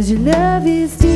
Cause your love is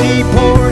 He poured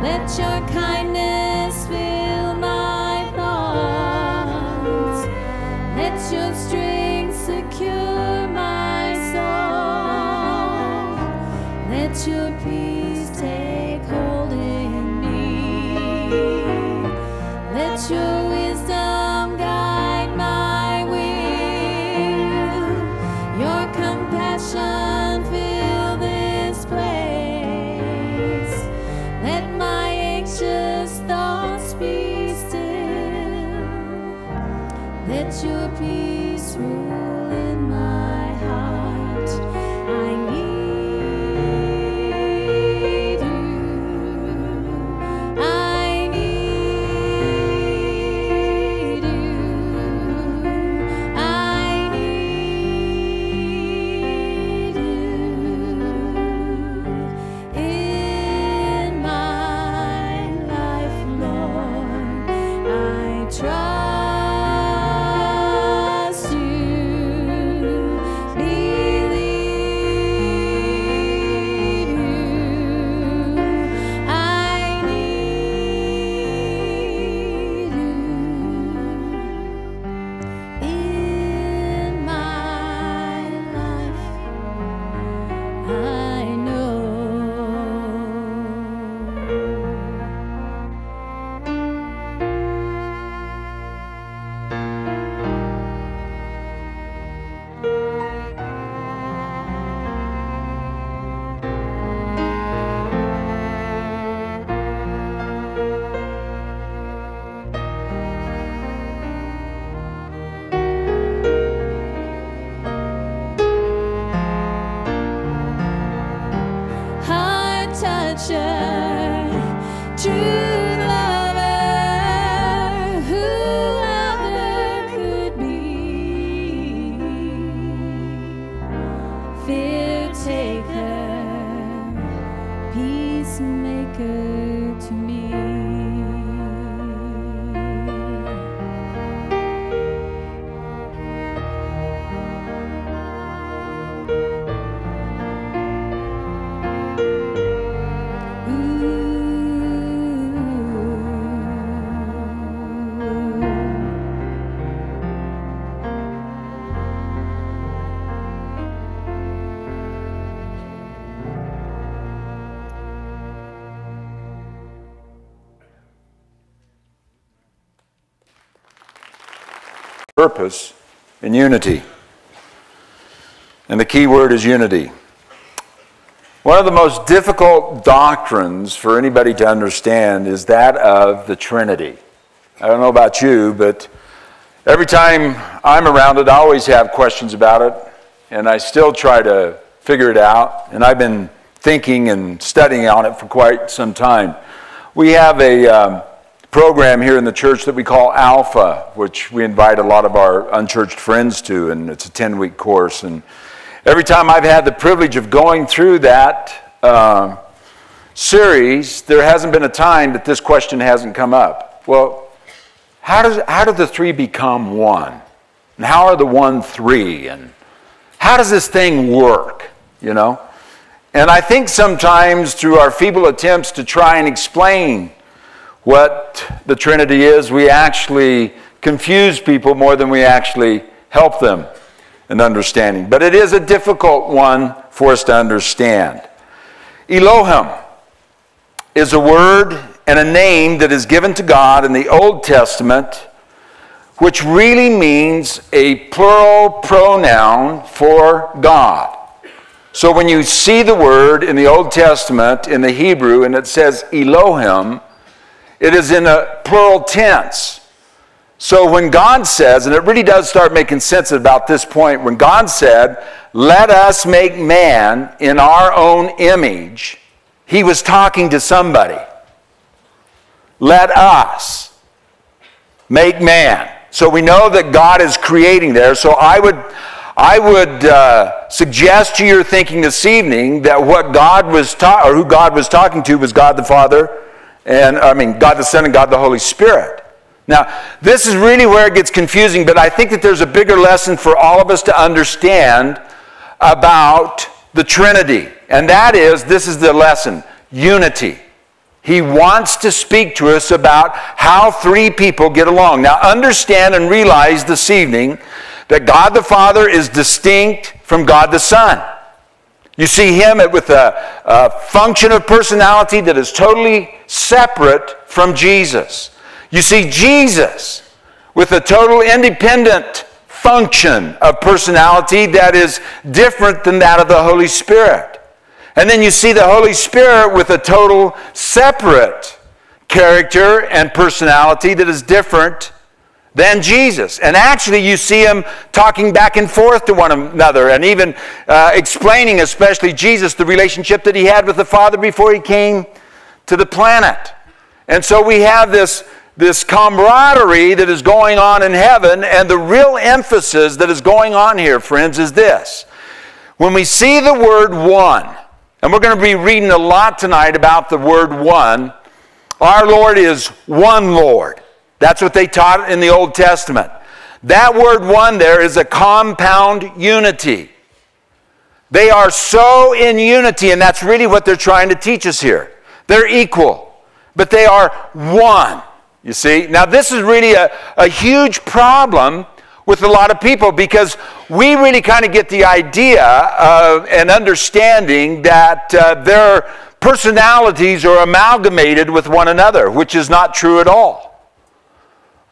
Let your kindness fill my thoughts. Let your strength to be to me. Purpose in unity. And the key word is unity. One of the most difficult doctrines for anybody to understand is that of the Trinity. I don't know about you, but every time I'm around it, I always have questions about it, and I still try to figure it out. And I've been thinking and studying on it for quite some time. We have a um, program here in the church that we call Alpha, which we invite a lot of our unchurched friends to, and it's a 10 week course. And every time I've had the privilege of going through that uh, series, there hasn't been a time that this question hasn't come up. Well, how, does, how do the three become one? And how are the one three? And how does this thing work? You know? And I think sometimes through our feeble attempts to try and explain what the Trinity is, we actually confuse people more than we actually help them in understanding. But it is a difficult one for us to understand. Elohim is a word and a name that is given to God in the Old Testament, which really means a plural pronoun for God. So when you see the word in the Old Testament in the Hebrew and it says Elohim, it is in a plural tense. So when God says, and it really does start making sense at about this point, when God said, Let us make man in our own image, he was talking to somebody. Let us make man. So we know that God is creating there. So I would, I would uh, suggest to your thinking this evening that what God was ta- or who God was talking to was God the Father, and I mean God the Son and God the Holy Spirit. Now, this is really where it gets confusing, but I think that there's a bigger lesson for all of us to understand about the Trinity, and that is this is the lesson unity. He wants to speak to us about how three people get along. Now, understand and realize this evening that God the Father is distinct from God the Son. You see him with a, a, function of personality that is totally separate from Jesus. You see Jesus with a total independent function of personality that is different than that of the Holy Spirit. And then you see the Holy Spirit with a total separate character and personality that is different than Jesus. And actually, you see him talking back and forth to one another and even uh, explaining, especially Jesus, the relationship that he had with the Father before he came to the planet. And so we have this, this camaraderie that is going on in heaven, and the real emphasis that is going on here, friends, is this. When we see the word one, and we're going to be reading a lot tonight about the word one. Our Lord is one Lord. That's what they taught in the Old Testament. That word one there is a compound unity. They are so in unity, and that's really what they're trying to teach us here. They're equal, but they are one. You see? Now, this is really a, a huge problem with a lot of people because we really kind of get the idea of and understanding that uh, their personalities are amalgamated with one another, which is not true at all.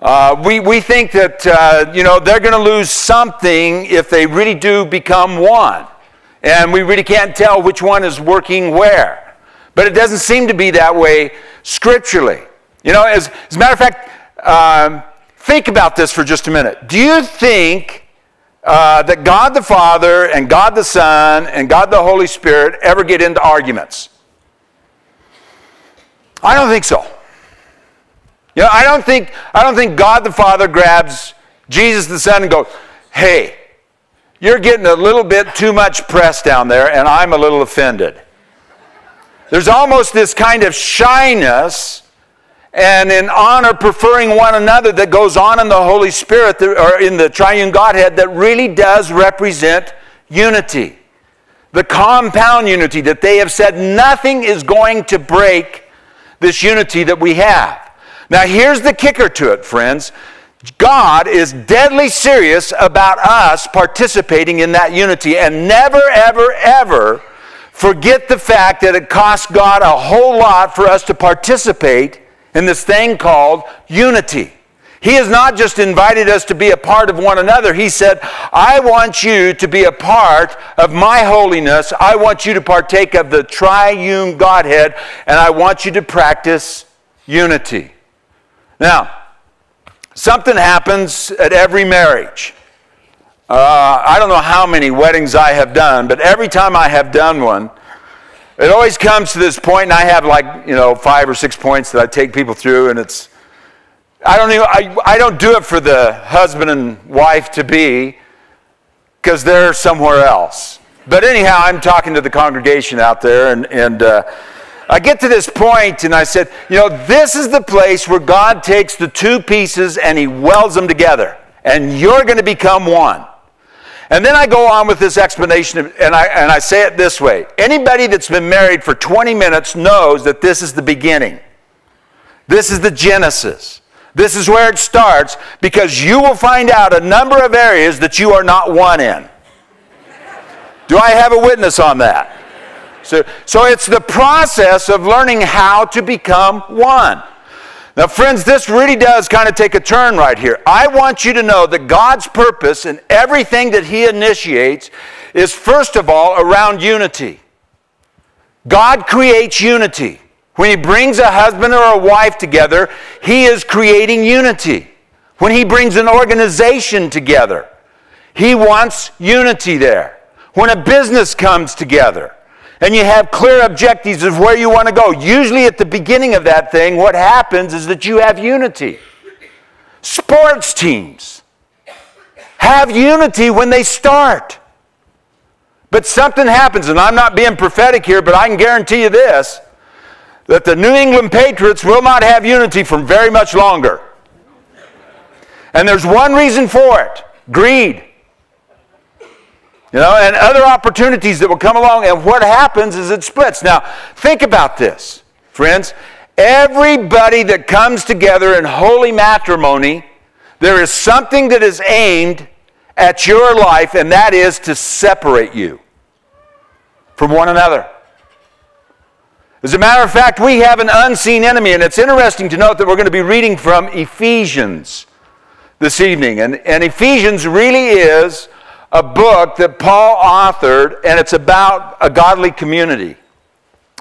Uh, we, we think that, uh, you know, they're going to lose something if they really do become one. And we really can't tell which one is working where. But it doesn't seem to be that way scripturally. You know, as, as a matter of fact, um, Think about this for just a minute. Do you think uh, that God the Father and God the Son and God the Holy Spirit ever get into arguments? I don't think so. You know, I don't think, I don't think God the Father grabs Jesus the Son and goes, hey, you're getting a little bit too much press down there, and I'm a little offended. There's almost this kind of shyness and in honor preferring one another that goes on in the Holy Spirit or in the triune Godhead that really does represent unity. The compound unity that they have said nothing is going to break this unity that we have. Now, here's the kicker to it, friends. God is deadly serious about us participating in that unity and never, ever, ever forget the fact that it costs God a whole lot for us to participate in this thing called unity. He has not just invited us to be a part of one another. He said, I want you to be a part of my holiness. I want you to partake of the triune Godhead, and I want you to practice unity. Now, something happens at every marriage. Uh, I don't know how many weddings I have done, but every time I have done one, it always comes to this point, and I have like, you know, five or six points that I take people through, and it's, I don't even, I, I don't do it for the husband and wife to be, because they're somewhere else. But anyhow, I'm talking to the congregation out there, and, and uh, I get to this point, and I said, you know, this is the place where God takes the two pieces and He welds them together, and you're going to become one. And then I go on with this explanation, and I, and I say it this way anybody that's been married for 20 minutes knows that this is the beginning. This is the Genesis. This is where it starts because you will find out a number of areas that you are not one in. Do I have a witness on that? So, so it's the process of learning how to become one. Now, friends, this really does kind of take a turn right here. I want you to know that God's purpose in everything that He initiates is, first of all, around unity. God creates unity. When He brings a husband or a wife together, He is creating unity. When He brings an organization together, He wants unity there. When a business comes together, and you have clear objectives of where you want to go. Usually, at the beginning of that thing, what happens is that you have unity. Sports teams have unity when they start. But something happens, and I'm not being prophetic here, but I can guarantee you this that the New England Patriots will not have unity for very much longer. And there's one reason for it greed. You know, and other opportunities that will come along, and what happens is it splits. Now, think about this, friends. Everybody that comes together in holy matrimony, there is something that is aimed at your life, and that is to separate you from one another. As a matter of fact, we have an unseen enemy, and it's interesting to note that we're going to be reading from Ephesians this evening. And, and Ephesians really is a book that Paul authored, and it's about a godly community.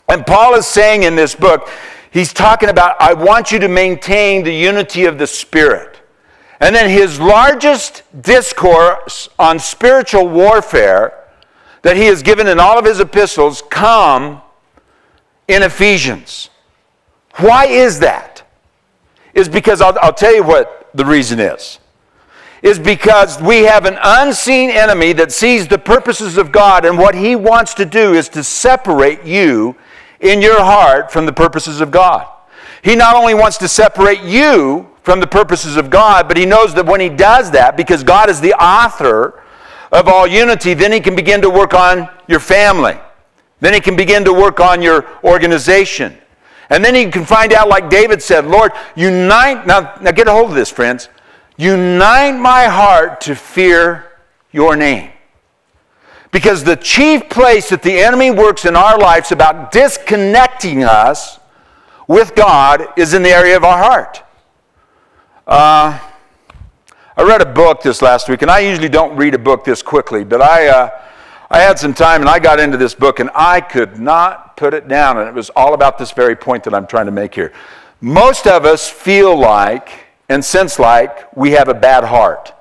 And Paul is saying in this book, he's talking about, I want you to maintain the unity of the Spirit. And then his largest discourse on spiritual warfare that he has given in all of his epistles come in Ephesians. Why is that? Is because I'll, I'll tell you what the reason is is because we have an unseen enemy that sees the purposes of God, and what he wants to do is to separate you in your heart from the purposes of God. He not only wants to separate you from the purposes of God, but he knows that when he does that, because God is the author of all unity, then he can begin to work on your family. Then he can begin to work on your organization. And then he can find out, like David said, Lord, unite. Now, now get a hold of this, friends. Unite my heart to fear your name. Because the chief place that the enemy works in our lives about disconnecting us with God is in the area of our heart. Uh, I read a book this last week, and I usually don't read a book this quickly, but I, uh, I had some time and I got into this book and I could not put it down. And it was all about this very point that I'm trying to make here. Most of us feel like and sense like we have a bad heart.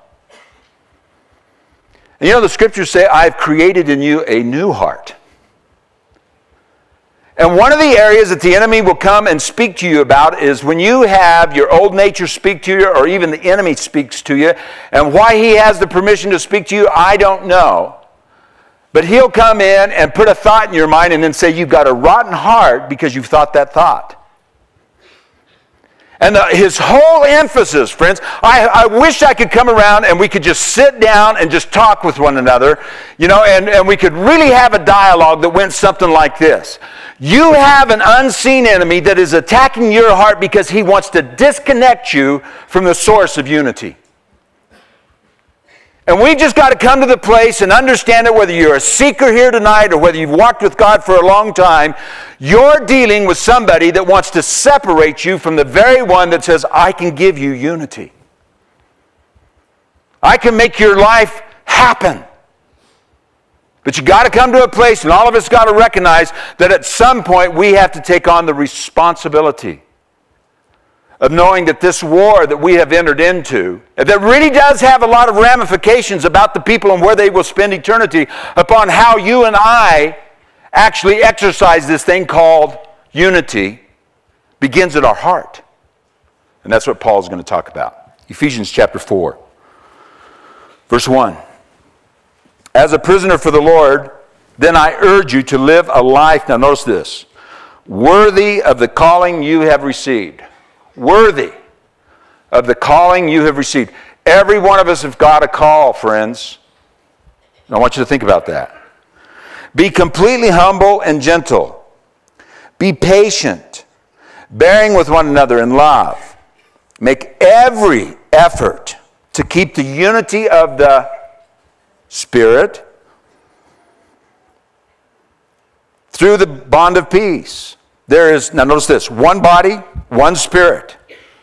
And you know, the scriptures say, I've created in you a new heart. And one of the areas that the enemy will come and speak to you about is when you have your old nature speak to you, or even the enemy speaks to you. And why he has the permission to speak to you, I don't know. But he'll come in and put a thought in your mind and then say, You've got a rotten heart because you've thought that thought. And the, his whole emphasis, friends, I, I wish I could come around and we could just sit down and just talk with one another, you know, and, and we could really have a dialogue that went something like this. You have an unseen enemy that is attacking your heart because he wants to disconnect you from the source of unity. And we just got to come to the place and understand it whether you're a seeker here tonight or whether you've walked with God for a long time. You're dealing with somebody that wants to separate you from the very one that says, I can give you unity. I can make your life happen. But you got to come to a place, and all of us got to recognize that at some point we have to take on the responsibility of knowing that this war that we have entered into, that really does have a lot of ramifications about the people and where they will spend eternity, upon how you and I actually exercise this thing called unity, begins at our heart. And that's what Paul's going to talk about. Ephesians chapter 4, verse 1. As a prisoner for the Lord, then I urge you to live a life, now notice this, worthy of the calling you have received worthy of the calling you have received. Every one of us have got a call, friends. I want you to think about that. Be completely humble and gentle. Be patient, bearing with one another in love. Make every effort to keep the unity of the Spirit through the bond of peace. There is, now notice this, one body, one spirit.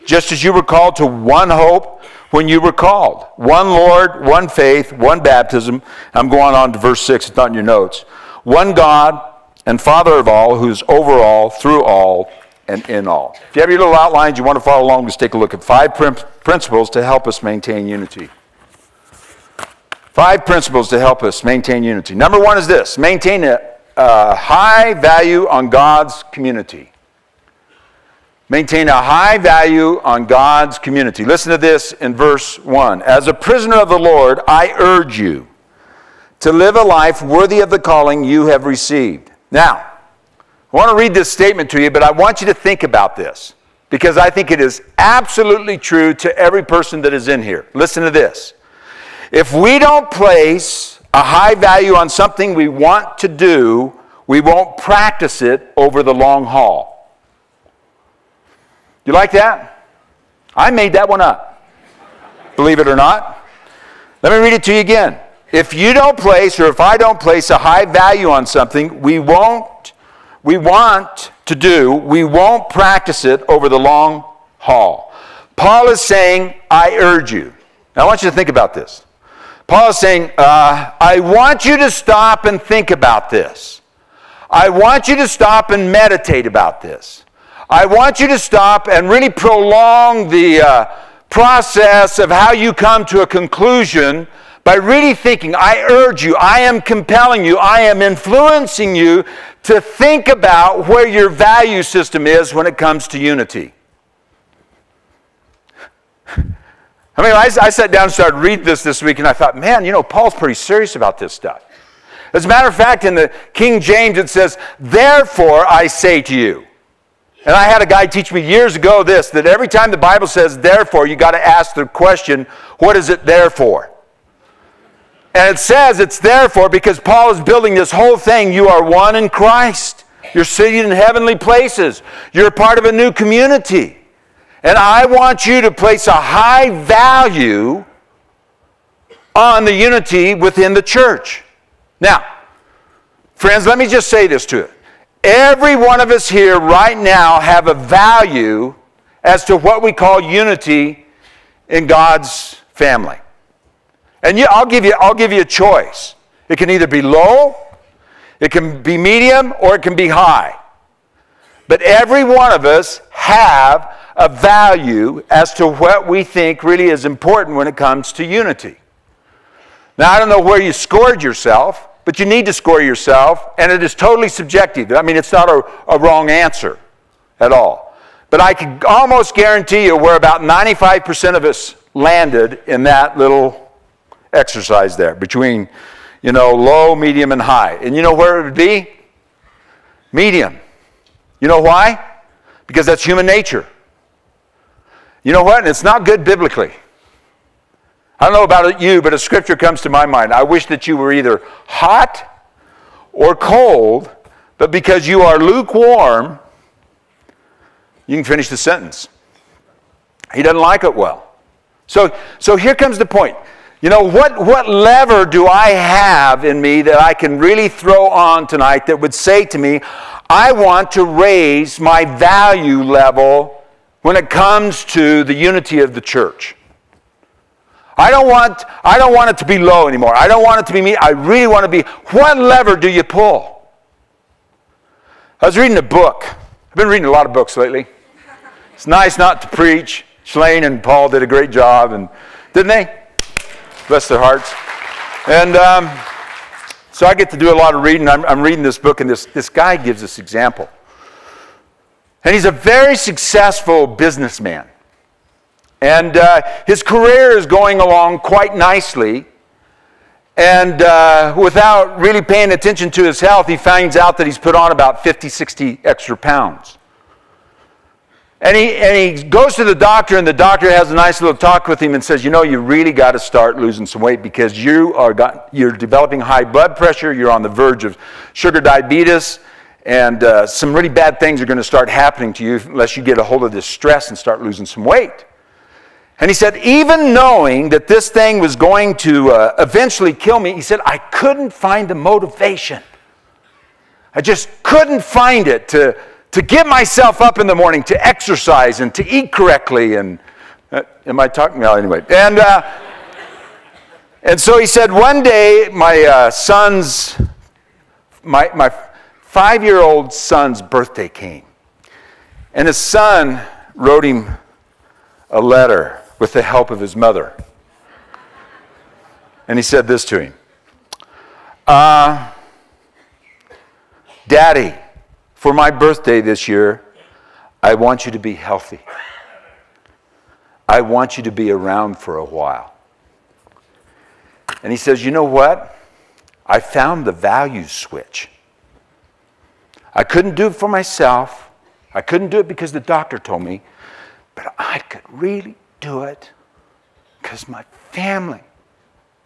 Just as you were called to one hope when you were called. One Lord, one faith, one baptism. I'm going on to verse 6, it's not in your notes. One God and Father of all, who's over all, through all, and in all. If you have your little outlines, you want to follow along, just take a look at five principles to help us maintain unity. Five principles to help us maintain unity. Number one is this maintain a, a high value on God's community. Maintain a high value on God's community. Listen to this in verse 1. As a prisoner of the Lord, I urge you to live a life worthy of the calling you have received. Now, I want to read this statement to you, but I want you to think about this because I think it is absolutely true to every person that is in here. Listen to this. If we don't place a high value on something we want to do, we won't practice it over the long haul. You like that? I made that one up. Believe it or not. Let me read it to you again. If you don't place, or if I don't place a high value on something, we won't, we want to do, we won't practice it over the long haul. Paul is saying, I urge you. Now I want you to think about this. Paul is saying, uh, I want you to stop and think about this. I want you to stop and meditate about this. I want you to stop and really prolong the uh, process of how you come to a conclusion by really thinking, I urge you, I am compelling you, I am influencing you to think about where your value system is when it comes to unity. I mean, I, I sat down and started reading this this week, and I thought, man, you know, Paul's pretty serious about this stuff. As a matter of fact, in the King James, it says, Therefore I say to you. And I had a guy teach me years ago this that every time the Bible says therefore, you got to ask the question, what is it there for? And it says it's therefore because Paul is building this whole thing. You are one in Christ. You're sitting in heavenly places. You're part of a new community. And I want you to place a high value on the unity within the church. Now, friends, let me just say this to you. Every one of us here right now have a value as to what we call unity in God's family. And I'll give you, I'll give you a choice. It can either be low, it can be medium, or it can be high. But every one of us have a value as to what we think really is important when it comes to unity. Now, I don't know where you scored yourself. But you need to score yourself, and it is totally subjective. I mean, it's not a, a wrong answer at all. But I can almost guarantee you where about 95% of us landed in that little exercise there between, you know, low, medium, and high. And you know where it would be? Medium. You know why? Because that's human nature. You know what? And it's not good biblically. I don't know about you, but a scripture comes to my mind. I wish that you were either hot or cold, but because you are lukewarm, you can finish the sentence. He doesn't like it well. So, so here comes the point. You know, what, what lever do I have in me that I can really throw on tonight that would say to me, I want to raise my value level when it comes to the unity of the church? I don't want, I don't want it to be low anymore. I don't want it to be me. I really want to be. What lever do you pull? I was reading a book. I've been reading a lot of books lately. It's nice not to preach. Shalane and Paul did a great job, and didn't they? Bless their hearts. And um, so I get to do a lot of reading. I'm, I'm reading this book, and this, this guy gives this example. And he's a very successful businessman. And uh, his career is going along quite nicely. And uh, without really paying attention to his health, he finds out that he's put on about 50, 60 extra pounds. And he, and he goes to the doctor, and the doctor has a nice little talk with him and says, You know, you really got to start losing some weight because you are got, you're developing high blood pressure, you're on the verge of sugar diabetes, and uh, some really bad things are going to start happening to you unless you get a hold of this stress and start losing some weight. And he said, even knowing that this thing was going to uh, eventually kill me, he said, I couldn't find the motivation. I just couldn't find it to, to get myself up in the morning, to exercise and to eat correctly. And uh, am I talking? Well, anyway. And, uh, and so he said, one day my uh, son's, my, my five year old son's birthday came. And his son wrote him a letter with the help of his mother. And he said this to him uh, Daddy, for my birthday this year, I want you to be healthy. I want you to be around for a while. And he says, You know what? I found the value switch. I couldn't do it for myself. I couldn't do it because the doctor told me, but I could really do it because my family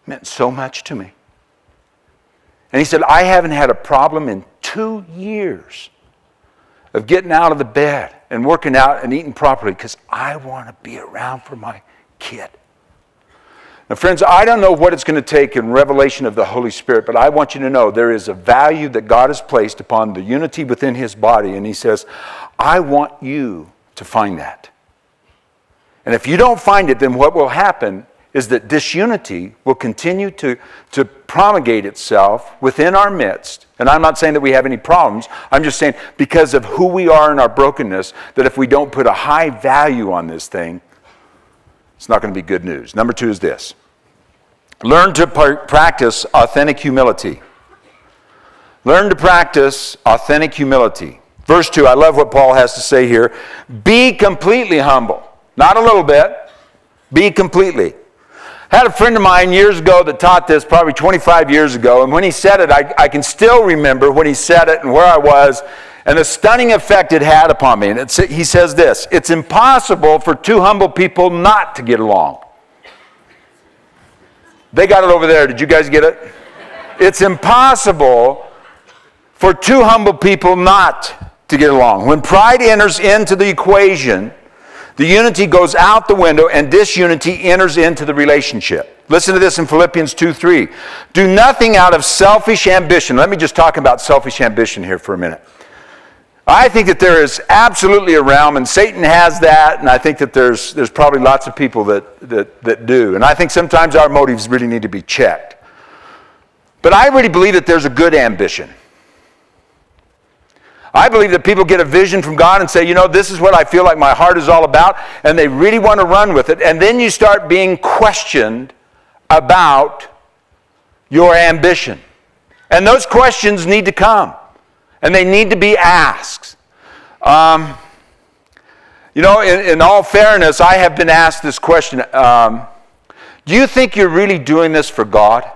meant so much to me. And he said, I haven't had a problem in two years of getting out of the bed and working out and eating properly because I want to be around for my kid. Now, friends, I don't know what it's going to take in revelation of the Holy Spirit, but I want you to know there is a value that God has placed upon the unity within His body. And He says, I want you to find that. And if you don't find it, then what will happen is that disunity will continue to, to promulgate itself within our midst. And I'm not saying that we have any problems. I'm just saying because of who we are in our brokenness, that if we don't put a high value on this thing, it's not going to be good news. Number two is this learn to practice authentic humility. Learn to practice authentic humility. Verse 2, I love what Paul has to say here. Be completely humble. Not a little bit, be completely. I had a friend of mine years ago that taught this, probably 25 years ago, and when he said it, I, I can still remember when he said it and where I was and the stunning effect it had upon me. And he says this It's impossible for two humble people not to get along. They got it over there. Did you guys get it? It's impossible for two humble people not to get along. When pride enters into the equation, the unity goes out the window and disunity enters into the relationship. Listen to this in Philippians 2 3. Do nothing out of selfish ambition. Let me just talk about selfish ambition here for a minute. I think that there is absolutely a realm, and Satan has that, and I think that there's, there's probably lots of people that, that, that do. And I think sometimes our motives really need to be checked. But I really believe that there's a good ambition. I believe that people get a vision from God and say, you know, this is what I feel like my heart is all about, and they really want to run with it. And then you start being questioned about your ambition. And those questions need to come and they need to be asked. Um, you know, in, in, all fairness, I have been asked this question um, Do you think you're really doing this for God?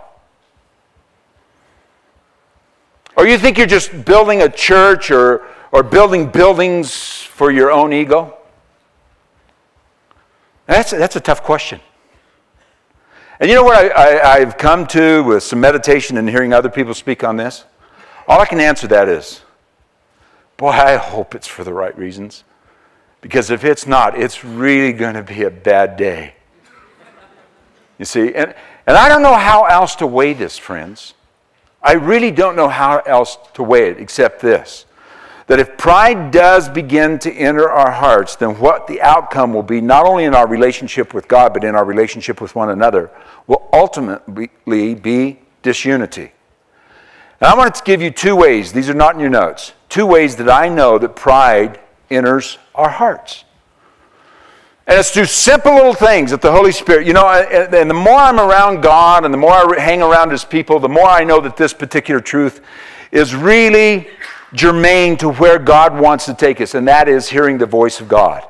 Or you think you're just building a church or, or building buildings for your own ego? That's, that's a tough question. And you know what I, have come to with some meditation and hearing other people speak on this? All I can answer that is, boy, I hope it's for the right reasons. Because if it's not, it's really going to be a bad day. You see? And, and I don't know how else to weigh this, friends. I really don't know how else to weigh it except this. that if pride does begin to enter our hearts, then what the outcome will be, not only in our relationship with God, but in our relationship with one another, will ultimately be disunity. And I want to give you two ways, these are not in your notes, two ways that I know that pride enters our hearts. And it's through simple little things that the Holy Spirit, you know, and, the more I'm around God and the more I hang around His people, the more I know that this particular truth is really germane to where God wants to take us, and that is hearing the voice of God.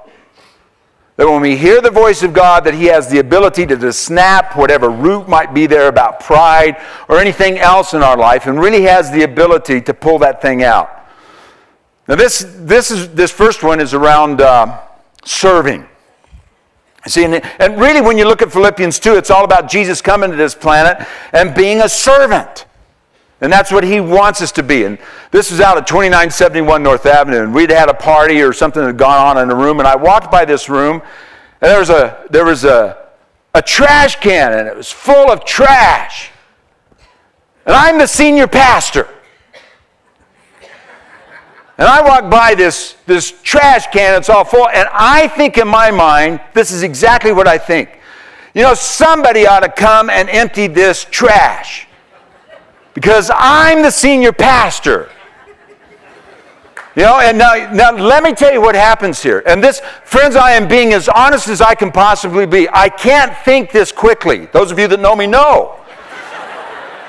That when we hear the voice of God, that He has the ability to just snap whatever root might be there about pride or anything else in our life, and really has the ability to pull that thing out. Now, this, this, is, this first one is around uh, serving. See, and, and really, when you look at Philippians 2, it's all about Jesus coming to this planet and being a servant. And that's what he wants us to be. And this is out at 2971 North Avenue. And we'd had a party or something that had gone on in a room. And I walked by this room, and there was a, there was a, a trash can, and it was full of trash. And I'm the senior pastor. And I walk by this, this trash can, it's all full, and I think in my mind, this is exactly what I think. You know, somebody ought to come and empty this trash because I'm the senior pastor. You know, and now, now let me tell you what happens here. And this, friends, I am being as honest as I can possibly be. I can't think this quickly. Those of you that know me know.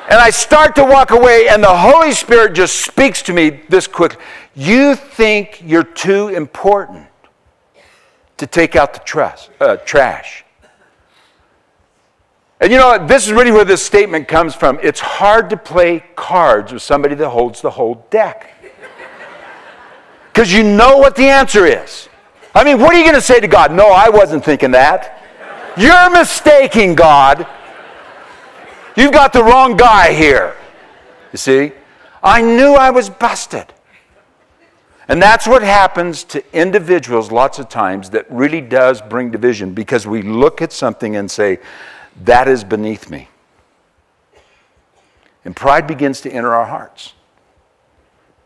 And I start to walk away, and the Holy Spirit just speaks to me this quickly. You think you're too important to take out the trust, uh, trash. And you know, this is really where this statement comes from. It's hard to play cards with somebody that holds the whole deck. Because you know what the answer is. I mean, what are you going to say to God? No, I wasn't thinking that. You're mistaking God. You've got the wrong guy here. You see? I knew I was busted. And that's what happens to individuals lots of times that really does bring division because we look at something and say, that is beneath me. And pride begins to enter our hearts.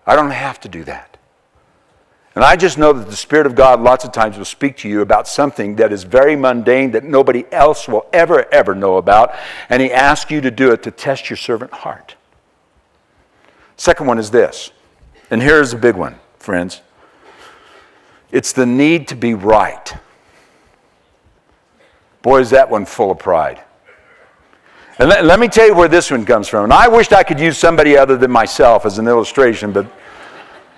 I don't have to do that. And I just know that the Spirit of God lots of times will speak to you about something that is very mundane that nobody else will ever, ever know about. And He asks you to do it to test your servant heart. Second one is this. And here's a big one, friends it's the need to be right. Boy, is that one full of pride. And let, let, me tell you where this one comes from. And I wished I could use somebody other than myself as an illustration, but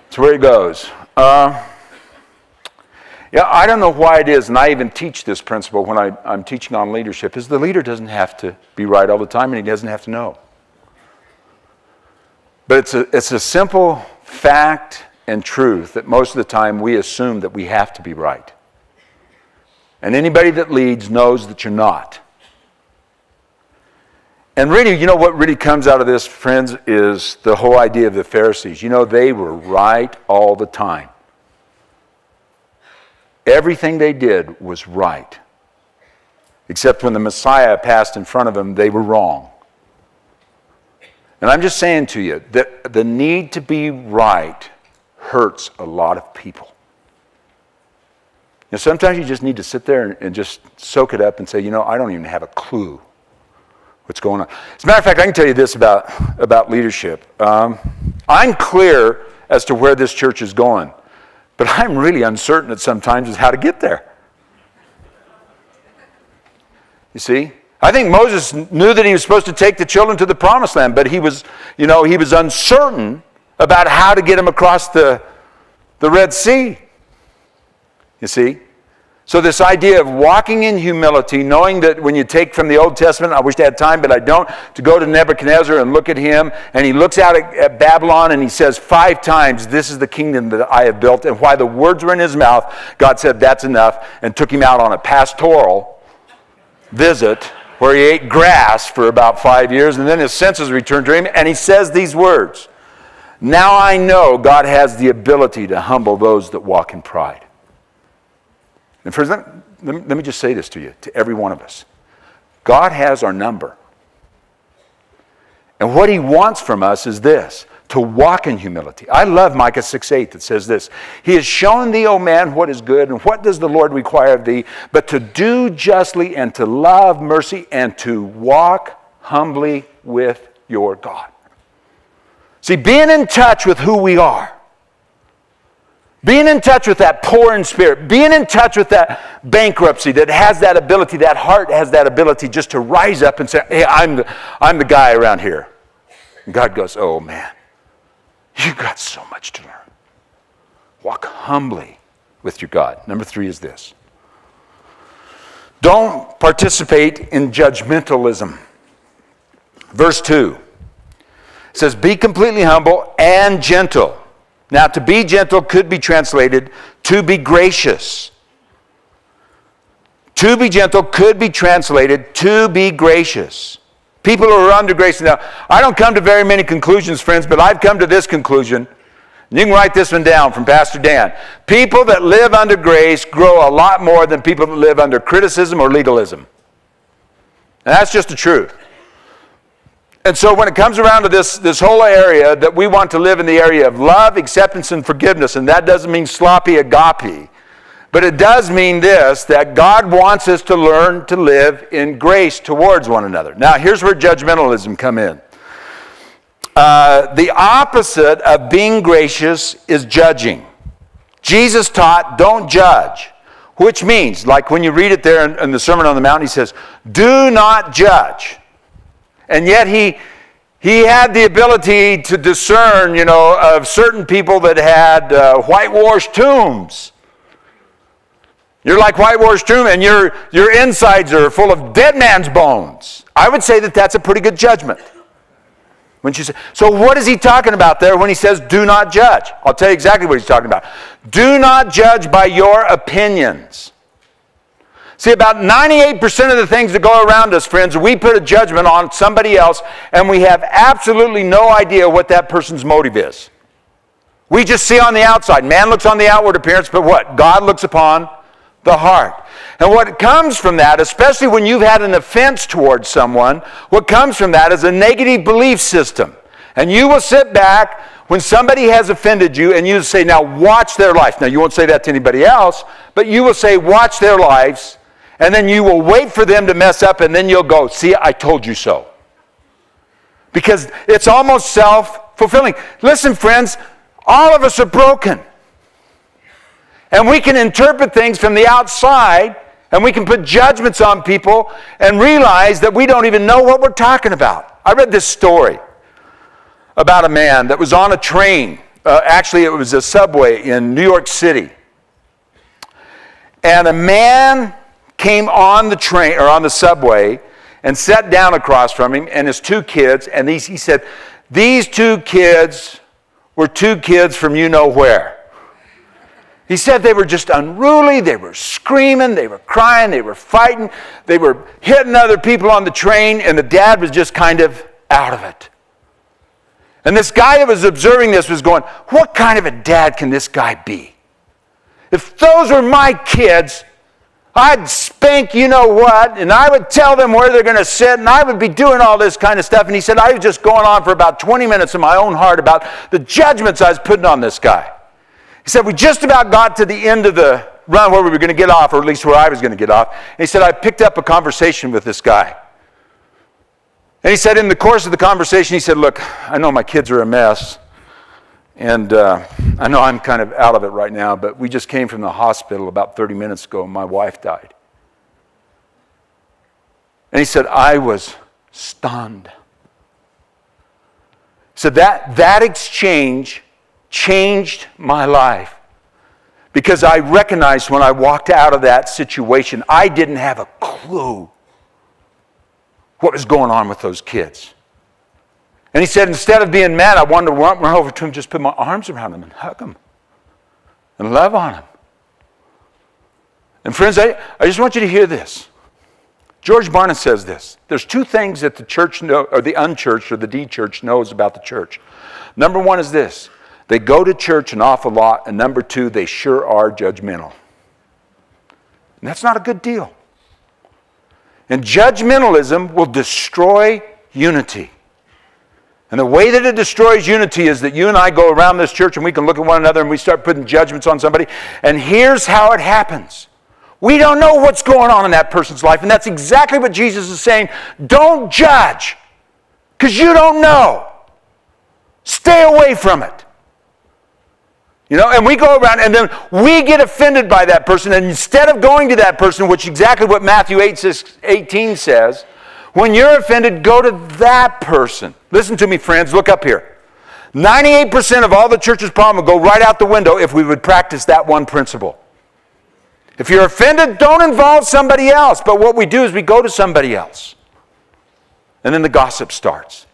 it's where it goes. Uh, yeah, I don't know why it is, and I even teach this principle when I, I'm teaching on leadership, is the leader doesn't have to be right all the time, and he doesn't have to know. But it's a, it's a simple fact and truth that most of the time we assume that we have to be right. And anybody that leads knows that you're not. And really, you know what really comes out of this, friends, is the whole idea of the Pharisees. You know, they were right all the time. Everything they did was right. Except when the Messiah passed in front of them, they were wrong. And I'm just saying to you that the need to be right hurts a lot of people know, sometimes you just need to sit there and just soak it up and say, you know, I don't even have a clue what's going on. As a matter of fact, I can tell you this about, about leadership. Um, I'm clear as to where this church is going, but I'm really uncertain at sometimes as how to get there. You see? I think Moses knew that he was supposed to take the children to the promised land, but he was, you know, he was uncertain about how to get them across the, the Red Sea. You see? So, this idea of walking in humility, knowing that when you take from the Old Testament, I wish I had time, but I don't, to go to Nebuchadnezzar and look at him, and he looks out at, at, Babylon and he says five times, This is the kingdom that I have built. And why the words were in his mouth, God said, That's enough, and took him out on a pastoral visit where he ate grass for about five years, and then his senses returned to him, and he says these words Now I know God has the ability to humble those that walk in pride. And friends, let, let, me, let me just say this to you, to every one of us. God has our number. And what he wants from us is this to walk in humility. I love Micah 6 8 that says this He has shown thee, O man, what is good, and what does the Lord require of thee, but to do justly and to love mercy and to walk humbly with your God. See, being in touch with who we are, being in touch with that poor in spirit, being in touch with that bankruptcy that has that ability, that heart has that ability just to rise up and say, Hey, I'm the, I'm the guy around here. And God goes, Oh man, you've got so much to learn. Walk humbly with your God. Number three is this don't participate in judgmentalism. Verse 2 says, Be completely humble and gentle. Now, to be gentle could be translated to be gracious. To be gentle could be translated to be gracious. People who are under grace. Now, I don't come to very many conclusions, friends, but I've come to this conclusion. You can write this one down from Pastor Dan. People that live under grace grow a lot more than people that live under criticism or legalism. And that's just the truth. And so when it comes around to this, this whole area that we want to live in the area of love, acceptance, and forgiveness, and that doesn't mean sloppy agape, but it does mean this that God wants us to learn to live in grace towards one another. Now, here's where judgmentalism come in. Uh, the opposite of being gracious is judging. Jesus taught, don't judge, which means, like when you read it there in, in the Sermon on the Mount, he says, do not judge. And yet he, he had the ability to discern, you know, of certain people that had uh, whitewashed tombs. You're like whitewashed tomb, and your, your insides are full of dead man's bones. I would say that that's a pretty good judgment. When she said, so what is he talking about there when he says do not judge? I'll tell you exactly what he's talking about. Do not judge by your opinions. See, about 98% of the things that go around us, friends, we put a judgment on somebody else and we have absolutely no idea what that person's motive is. We just see on the outside. Man looks on the outward appearance, but what? God looks upon the heart. And what comes from that, especially when you've had an offense towards someone, what comes from that is a negative belief system. And you will sit back when somebody has offended you and you say, now watch their life. Now, you won't say that to anybody else, but you will say, watch their lives and then you will wait for them to mess up, and then you'll go, See, I told you so. Because it's almost self fulfilling. Listen, friends, all of us are broken. And we can interpret things from the outside, and we can put judgments on people and realize that we don't even know what we're talking about. I read this story about a man that was on a train. Uh, actually, it was a subway in New York City. And a man came on the train or on the subway and sat down across from him and his two kids. And he said, These two kids were two kids from you know where. He said they were just unruly, they were screaming, they were crying, they were fighting, they were hitting other people on the train, and the dad was just kind of out of it. And this guy that was observing this was going, What kind of a dad can this guy be? If those were my kids, I'd spank you know what, and I would tell them where they're going to sit, and I would be doing all this kind of stuff. And he said, I was just going on for about 20 minutes in my own heart about the judgments I was putting on this guy. He said, We just about got to the end of the run where we were going to get off, or at least where I was going to get off. And he said, I picked up a conversation with this guy. And he said, in the course of the conversation, he said, Look, I know my kids are a mess. And uh, I know I'm kind of out of it right now, but we just came from the hospital about 30 minutes ago, and my wife died. And he said, I was stunned. So that, that exchange changed my life because I recognized when I walked out of that situation, I didn't have a clue what was going on with those kids. And he said, instead of being mad, I wanted to run, over to him, just put my arms around him and hug him and love on him. And friends, I, I just want you to hear this. George Barna says this. There's two things that the church know, or the unchurched or the de-church knows about the church. Number one is this. They go to church an awful lot, and number two, they sure are judgmental. And that's not a good deal. And judgmentalism will destroy unity. And the way that it destroys unity is that you and I go around this church and we can look at one another and we start putting judgments on somebody. And here's how it happens we don't know what's going on in that person's life. And that's exactly what Jesus is saying. Don't judge because you don't know. Stay away from it. You know, and we go around and then we get offended by that person. And instead of going to that person, which is exactly what Matthew 8, 18 says, when you're offended, go to that person. Listen to me, friends. Look up here. 98% of all the church's problem would go right out the window if we would practice that one principle. If you're offended, don't involve somebody else. But what we do is we go to somebody else. And then the gossip starts.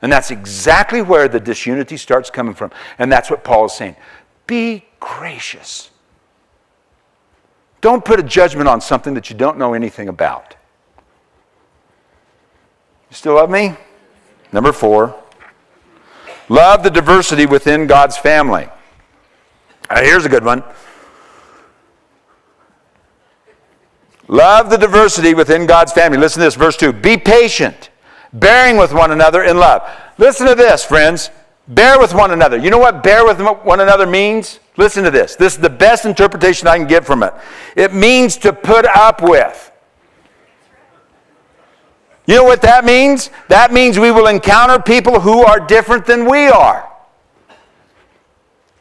And that's exactly where the disunity starts coming from. And that's what Paul is saying. Be gracious. Don't put a judgment on something that you don't know anything about. You still love me? Number four, love the diversity within God's family. Here's a good one. Love the diversity within God's family. Listen to this, verse 2. Be patient, bearing with one another in love. Listen to this, friends. Bear with one another. You know what bear with one another means? Listen to this. This is the best interpretation I can get from it. It means to put up with. You know what that means? That means we will encounter people who are different than we are.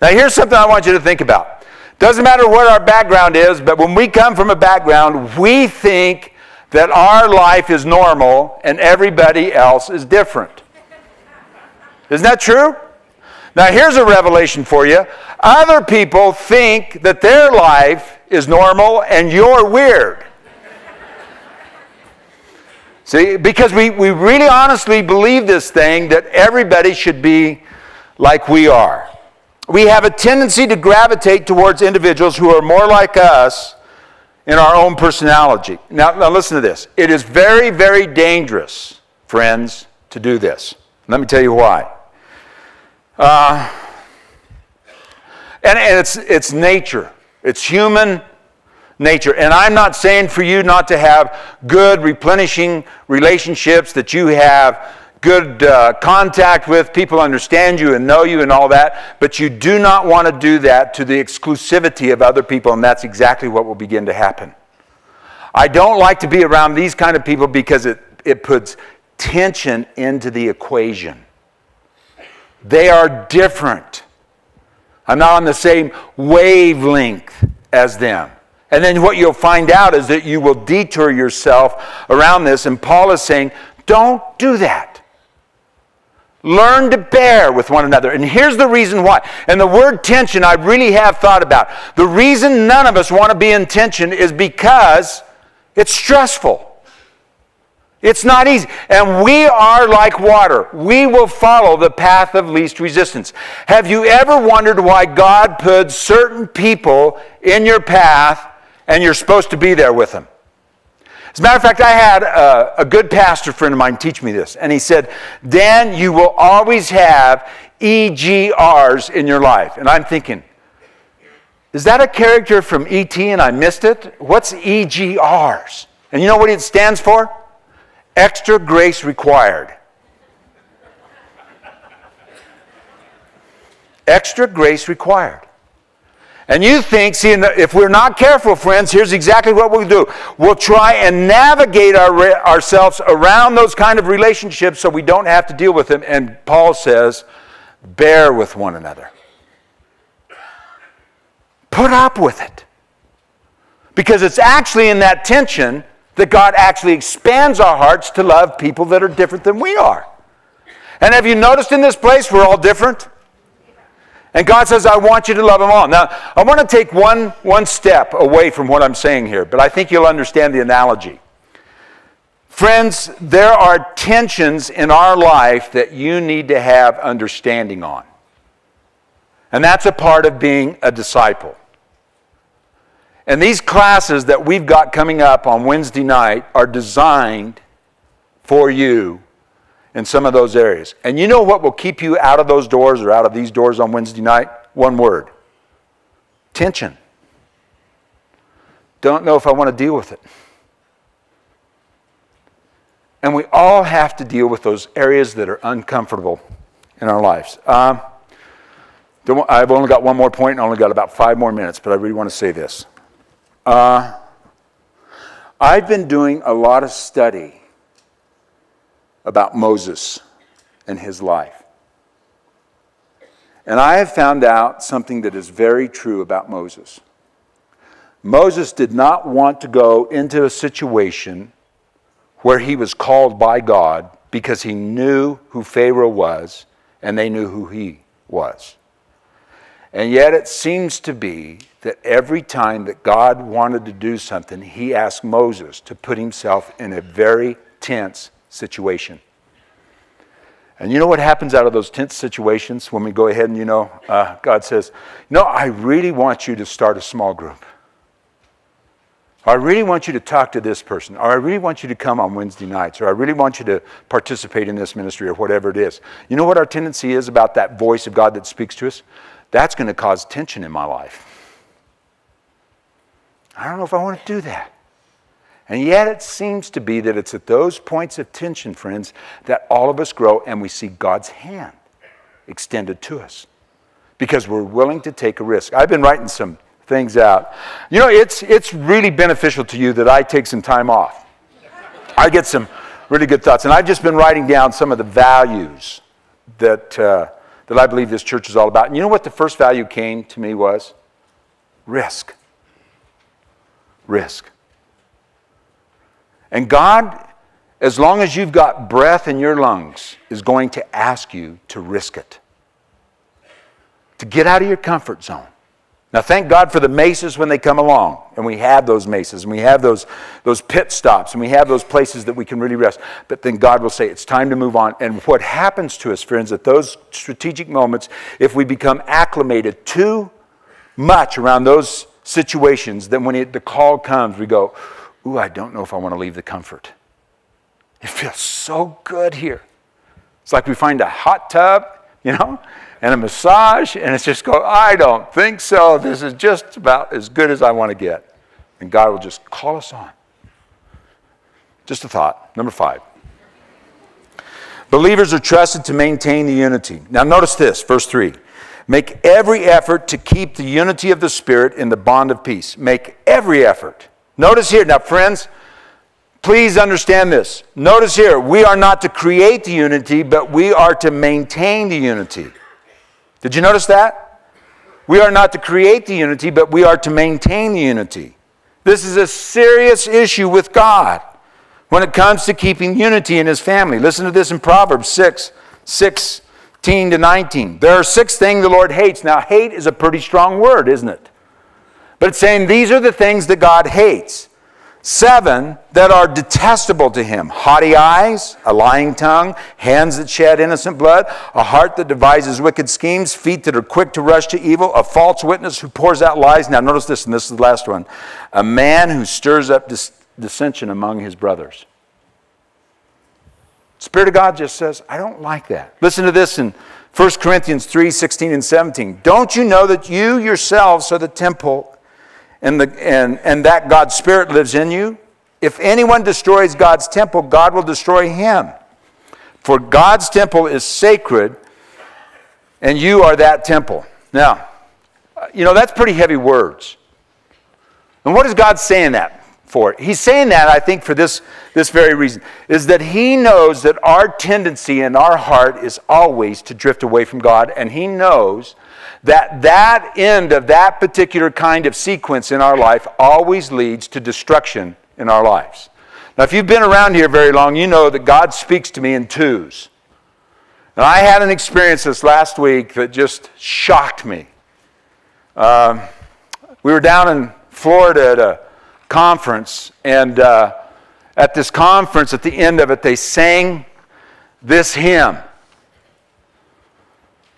Now, here's something I want you to think about. Doesn't matter what our background is, but when we come from a background, we think that our life is normal and everybody else is different. Isn't that true? Now, here's a revelation for you. Other people think that their life is normal and you're weird. See, because we, we really honestly believe this thing that everybody should be like we are we have a tendency to gravitate towards individuals who are more like us in our own personality. Now, now listen to this. It is very, very dangerous, friends, to do this. Let me tell you why. Uh, and, and it's, it's nature, it's human nature. And I'm not saying for you not to have good, replenishing relationships that you have good uh, contact with, people understand you and know you and all that, but you do not want to do that to the exclusivity of other people, and that's exactly what will begin to happen. I don't like to be around these kind of people because it, it puts tension into the equation. They are different. I'm not on the same wavelength as them. And then what you'll find out is that you will detour yourself around this. And Paul is saying, don't do that. Learn to bear with one another. And here's the reason why. And the word tension, I really have thought about. The reason none of us want to be in tension is because it's stressful. It's not easy. And we are like water. We will follow the path of least resistance. Have you ever wondered why God put certain people in your path and you're supposed to be there with them? As a matter of fact, I had a, a, good pastor friend of mine teach me this, and he said, Dan, you will always have EGRs in your life. And I'm thinking, is that a character from ET and I missed it? What's EGRs? And you know what it stands for? Extra grace required. Extra grace required. And you think, see, if we're not careful, friends, here's exactly what we'll do. We'll try and navigate our, ourselves around those kind of relationships so we don't have to deal with them. And Paul says, bear with one another. Put up with it. Because it's actually in that tension that God actually expands our hearts to love people that are different than we are. And have you noticed in this place we're all different? And God says, I want you to love them all. Now, I want to take one, one step away from what I'm saying here, but I think you'll understand the analogy. Friends, there are tensions in our life that you need to have understanding on. And that's a part of being a disciple. And these classes that we've got coming up on Wednesday night are designed for you in some of those areas. And you know what will keep you out of those doors or out of these doors on Wednesday night? One word tension. Don't know if I want to deal with it. And we all have to deal with those areas that are uncomfortable in our lives. Um, I've only got one more point I only got about five more minutes, but I really want to say this. Uh, I've been doing a lot of study about Moses and his life. And I have found out something that is very true about Moses. Moses did not want to go into a situation where he was called by God because he knew who Pharaoh was and they knew who he was. And yet it seems to be that every time that God wanted to do something, he asked Moses to put himself in a very tense situation. And you know what happens out of those tense situations when we go ahead and, you know, uh, God says, No, I really want you to start a small group. Or I really want you to talk to this person. Or I really want you to come on Wednesday nights. Or I really want you to participate in this ministry or whatever it is. You know what our tendency is about that voice of God that speaks to us? That's going to cause tension in my life. I don't know if I want to do that. And yet it seems to be that it's at those points of tension, friends, that all of us grow and we see God's hand extended to us because we're willing to take a risk. I've been writing some things out. You know, it's, it's really beneficial to you that I take some time off. I get some really good thoughts. And I've just been writing down some of the values that, uh, that I believe this church is all about. And you know what the first value came to me was? Risk. Risk. And God, as long as you've got breath in your lungs, is going to ask you to risk it, to get out of your comfort zone. Now, thank God for the maces when they come along, and we have those maces, and we have those, those pit stops, and we have those places that we can really rest. But then God will say, It's time to move on. And what happens to us, friends, at those strategic moments, if we become acclimated too much around those situations, then when it, the call comes, we go, Ooh, I don't know if I want to leave the comfort. It feels so good here. It's like we find a hot tub, you know, and a massage, and it's just go, I don't think so. This is just about as good as I want to get. And God will just call us on. Just a thought. Number five. Believers are trusted to maintain the unity. Now, notice this, verse 3. Make every effort to keep the unity of the Spirit in the bond of peace. Make every effort. Notice here, now, friends, please understand this. Notice here, we are not to create the unity, but we are to maintain the unity. Did you notice that? We are not to create the unity, but we are to maintain the unity. This is a serious issue with God when it comes to keeping unity in his family. Listen to this in Proverbs 6 16 to 19. There are six things the Lord hates. Now, hate is a pretty strong word, isn't it? But it's saying these are the things that God hates. Seven that are detestable to him haughty eyes, a lying tongue, hands that shed innocent blood, a heart that devises wicked schemes, feet that are quick to rush to evil, a false witness who pours out lies. Now, notice this, and this is the last one a man who stirs up dis- dissension among his brothers. Spirit of God just says, I don't like that. Listen to this in 1 Corinthians 3 16 and 17. Don't you know that you yourselves are the temple and, the, and, and that God's Spirit lives in you? If anyone destroys God's temple, God will destroy him. For God's temple is sacred, and you are that temple. Now, uh, you know, that's pretty heavy words. And what is God saying that for? He's saying that, I think, for this, this very reason, is that He knows that our tendency in our heart is always to drift away from God, and He knows that that end of that particular kind of sequence in our life always leads to destruction in our lives. Now, if you've been around here very long, you know that God speaks to me in twos. And I had an experience this last week that just shocked me. Um, we were down in Florida at a conference, and uh, at this conference, at the end of it, they sang this hymn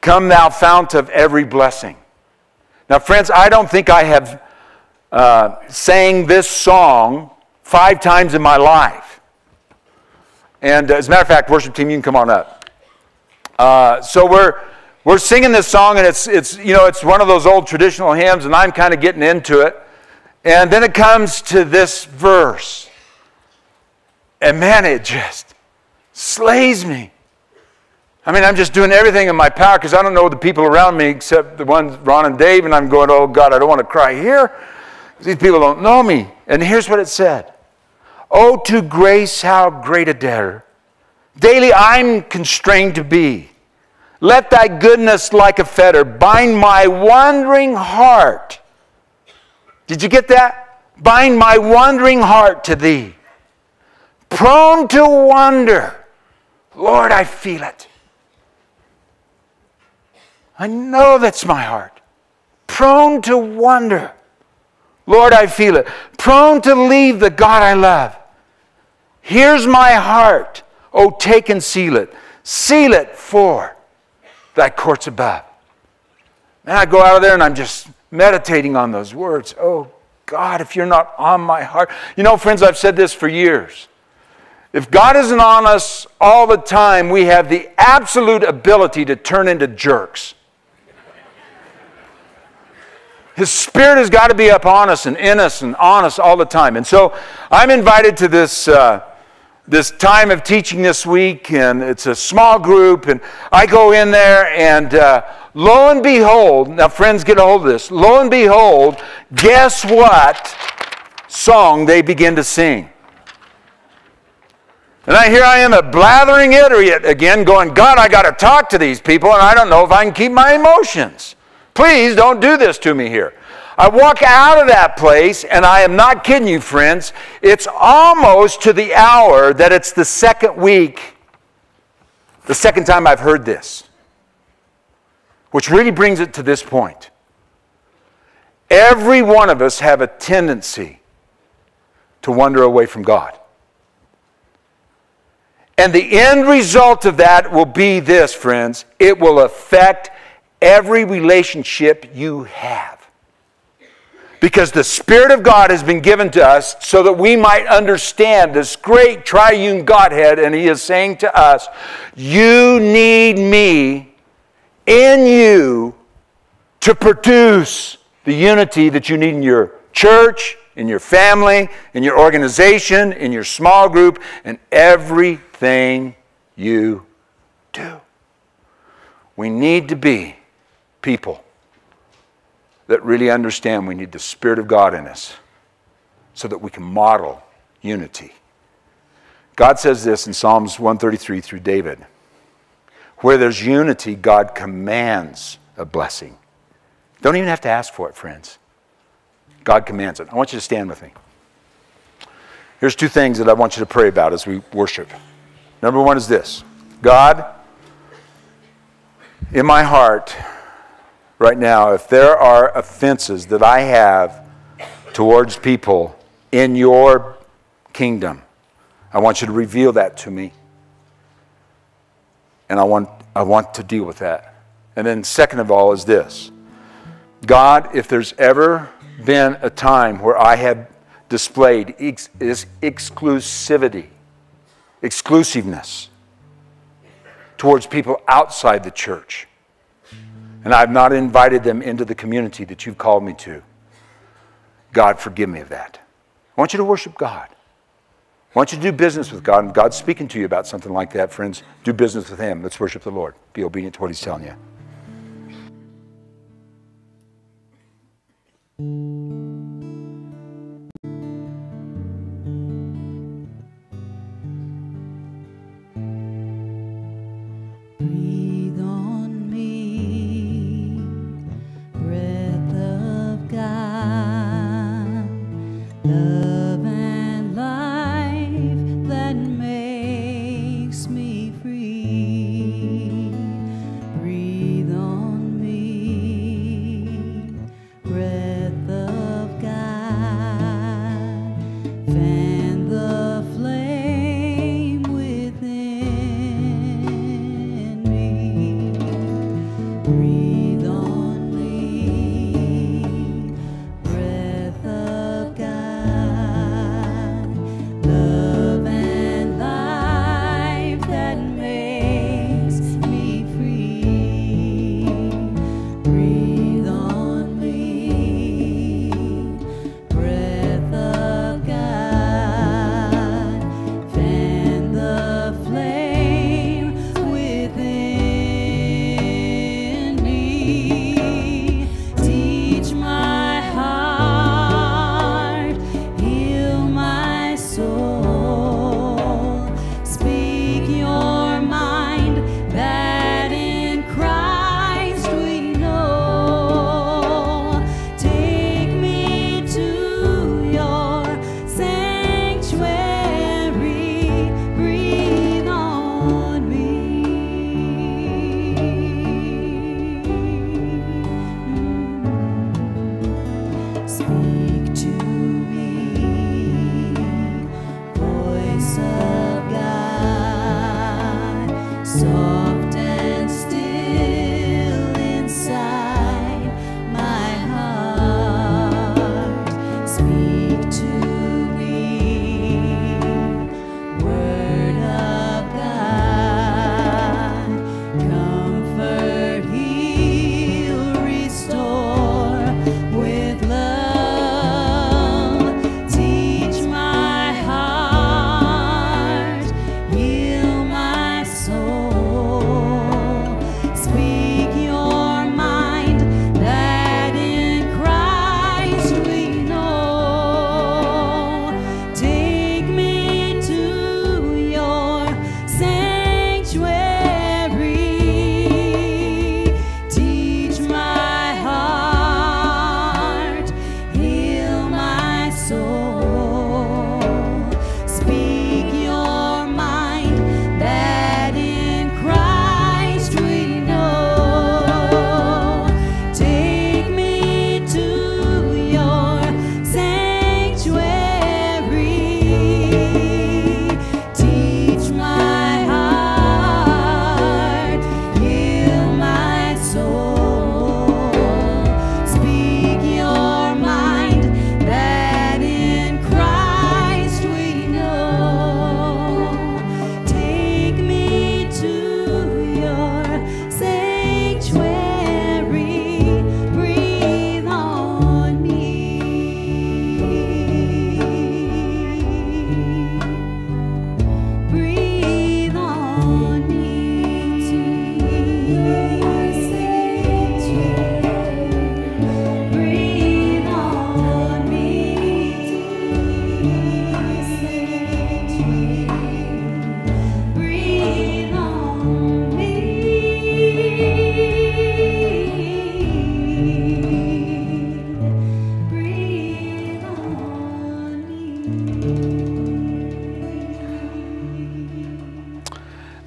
Come, thou fount of every blessing. Now, friends, I don't think I have uh, sang this song five times in my life. And uh, as a matter of fact, worship team, you can come on up. Uh, so we're we're singing this song, and it's it's you know it's one of those old traditional hymns, and I'm kind of getting into it. And then it comes to this verse, and man, it just slays me. I mean, I'm just doing everything in my power because I don't know the people around me except the ones, Ron and Dave, and I'm going, oh God, I don't want to cry here. These people don't know me. And here's what it said Oh, to grace, how great a debtor. Daily I'm constrained to be. Let thy goodness like a fetter bind my wandering heart. Did you get that? Bind my wandering heart to thee. Prone to wander. Lord, I feel it. I know that's my heart. Prone to wonder. Lord, I feel it. Prone to leave the God I love. Here's my heart. Oh, take and seal it. Seal it for thy courts above. And I go out of there and I'm just meditating on those words. Oh, God, if you're not on my heart. You know, friends, I've said this for years. If God isn't on us all the time, we have the absolute ability to turn into jerks. His Spirit has got to be upon us and in us and on us all the time. And so I'm invited to this, uh, this time of teaching this week, and it's a small group, and I go in there, and uh, lo and behold, now friends, get a hold of this. Lo and behold, guess what song they begin to sing? And I, here I am, a blathering idiot again, going, God, I got to talk to these people, and I don't know if I can keep my emotions. Please don't do this to me here. I walk out of that place, and I am not kidding you, friends. It's almost to the hour that it's the second week, the second time I've heard this. Which really brings it to this point. Every one of us have a tendency to wander away from God. And the end result of that will be this, friends it will affect every relationship you have. Because the Spirit of God has been given to us so that we might understand this great triune Godhead, and He is saying to us, You need me in you to produce the unity that you need in your church, in your family, in your organization, in your small group, and everything you do. We need to be people that really understand we need the Spirit of God in us so that we can model unity. God says this in Psalms 133 through David. Where there's unity, God commands a blessing. Don't even have to ask for it, friends. God commands it. I want you to stand with me. Here's two things that I want you to pray about as we worship. Number one is this God, in my heart, right now, if there are offenses that I have towards people in your kingdom, I want you to reveal that to me. And I want, I want to deal with that. And then, second of all, is this God, if there's ever been a time where I have displayed ex- exclusivity, exclusiveness towards people outside the church, and I've not invited them into the community that you've called me to. God, forgive me of that. I want you to worship God. I want you to do business with God. And God's speaking to you about something like that, friends. Do business with Him. Let's worship the Lord. Be obedient to what He's telling you.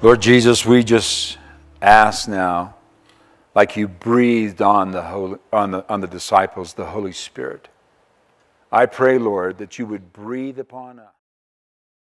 Lord Jesus, we just ask now, like you breathed on the, Holy, on, the, on the disciples, the Holy Spirit. I pray, Lord, that you would breathe upon.